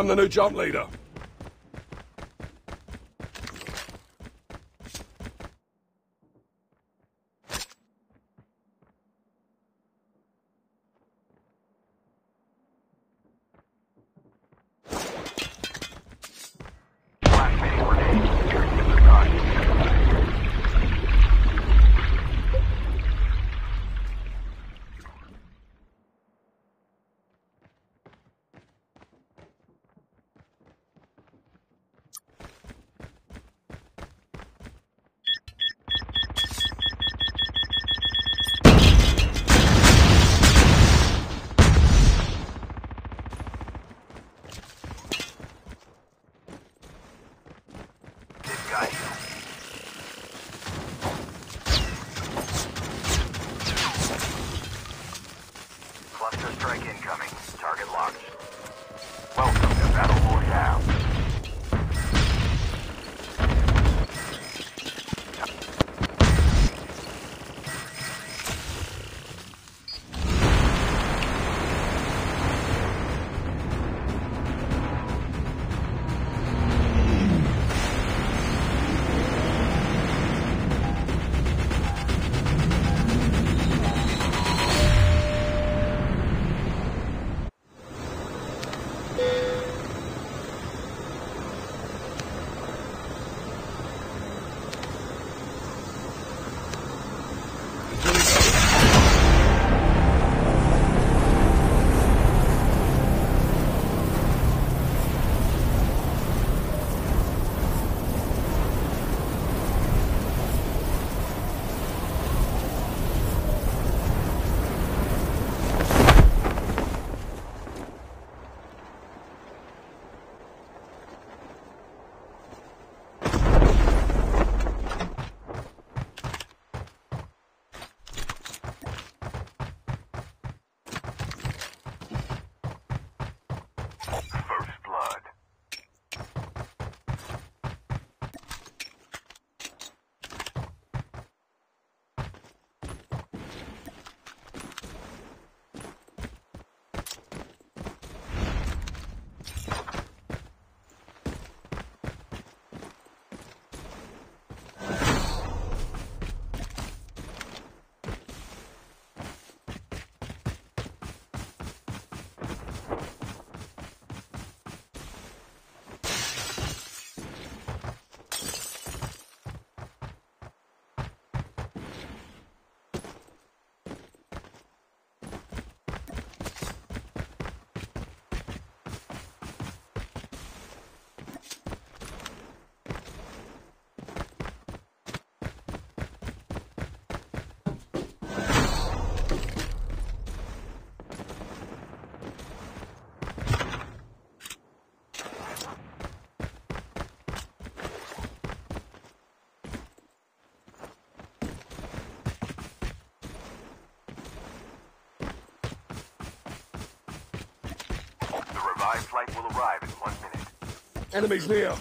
I'm the new jump leader. Flight will arrive in one minute. Enemies near.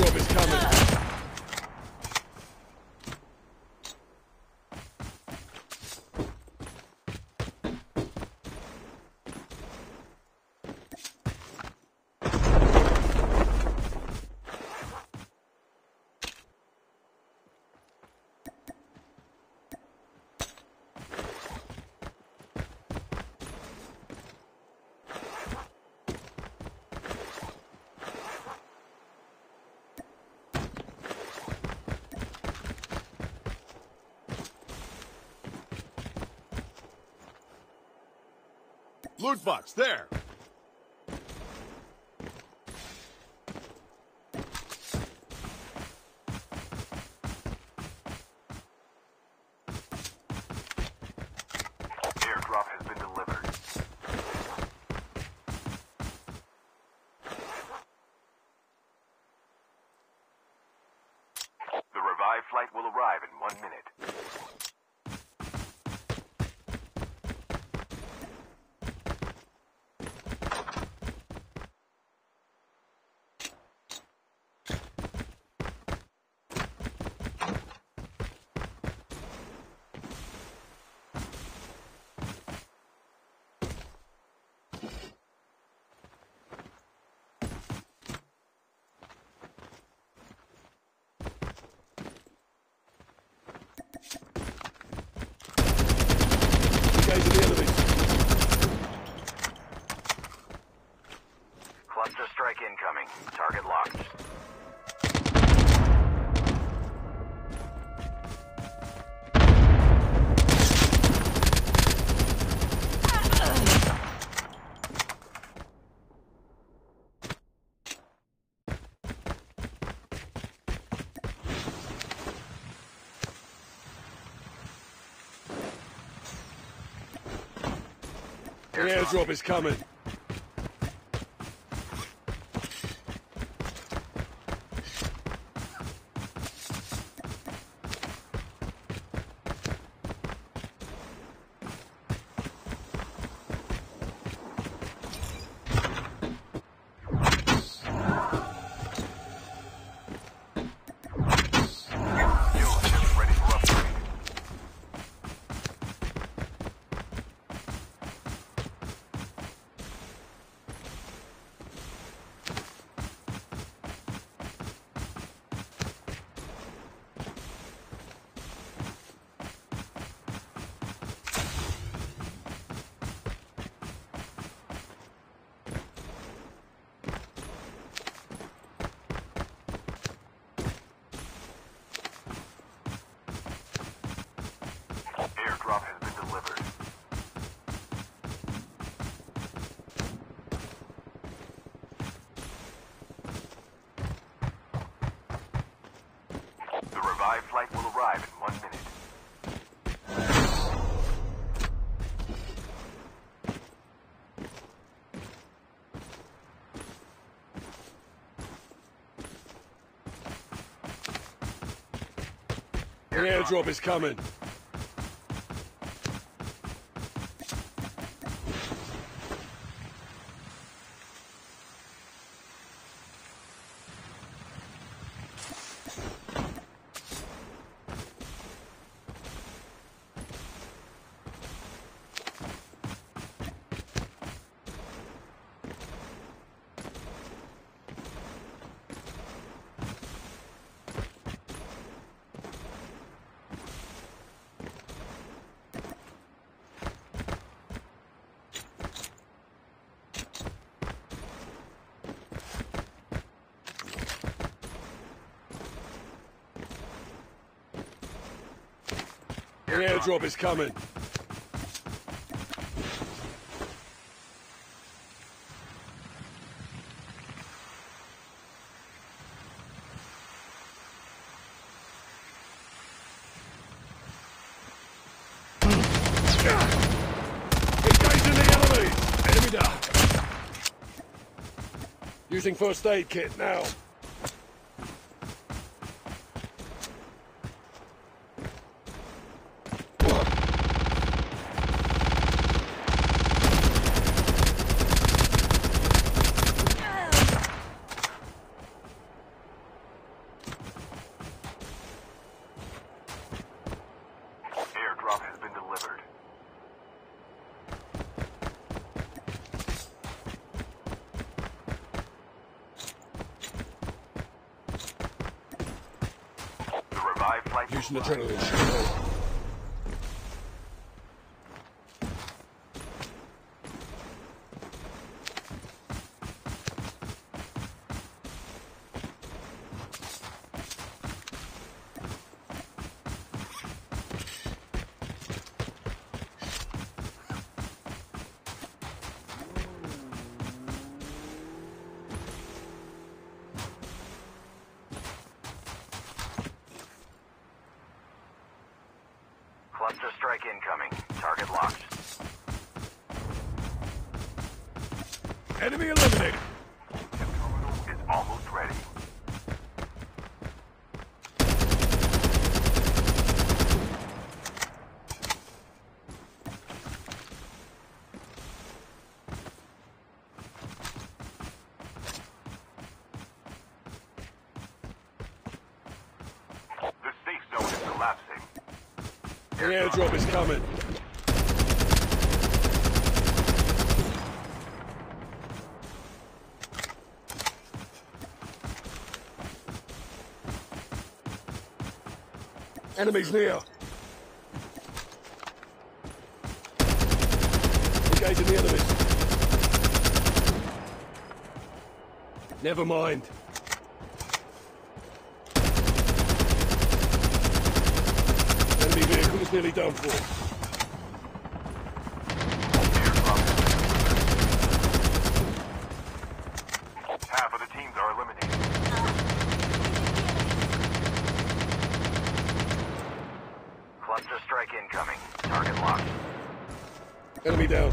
Grove is coming. Loot box, there. Airdrop has been delivered. The revived flight will arrive in one minute. Engaging the enemy. Cluster strike incoming. Target locked. The airdrop is coming. Fuel ship ready for upgrade. Airdrop has been delivered. The revived flight will arrive in one minute. The airdrop is coming. Airdrop is coming. Engaging the! Enemy down. Using first aid kit now. Airdrop has been delivered. The arrive. adrenaline incoming. Target locked. Enemy eliminated. Airdrop is coming. Enemies near. Engaging the enemies. Never mind. Nearly done for. Cluster strike incoming. Target locked. Enemy down.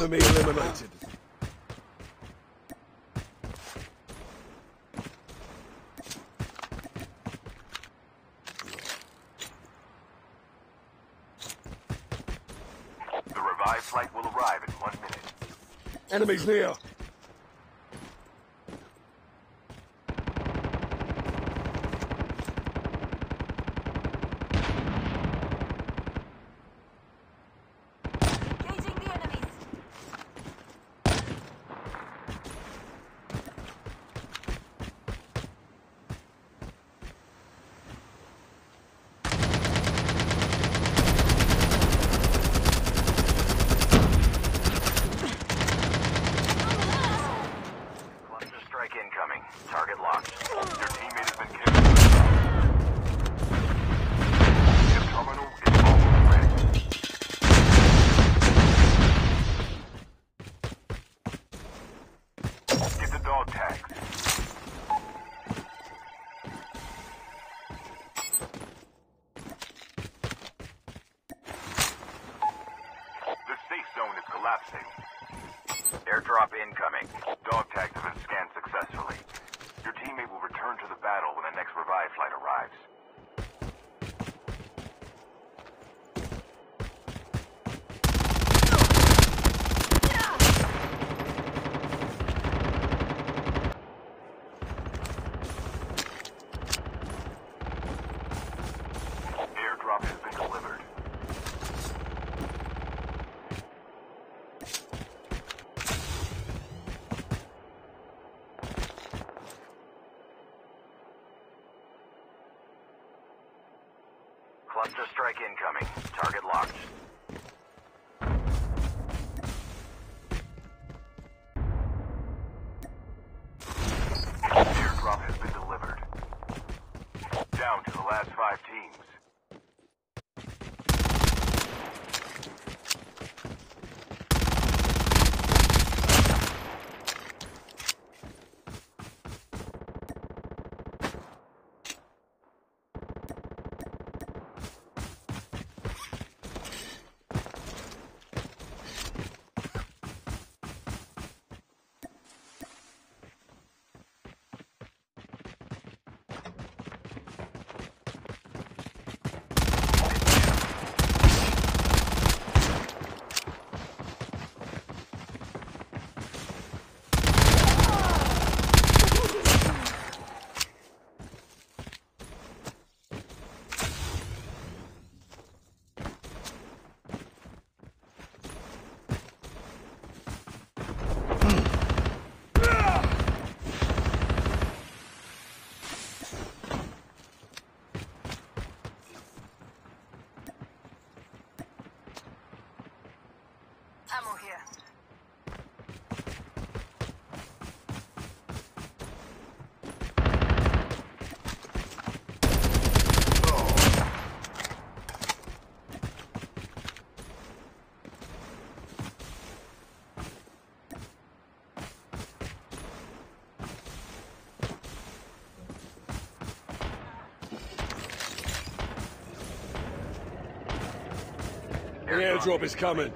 Enemy eliminated. The revived flight will arrive in one minute. Enemies near. incoming. Dog tags have been scanned successfully. Your teammate will return to the battle when the next revive flight arrives. Airdrop has been delivered. Hector strike incoming. Target locked. Airdrop is coming.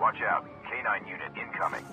Watch out. Canine unit incoming.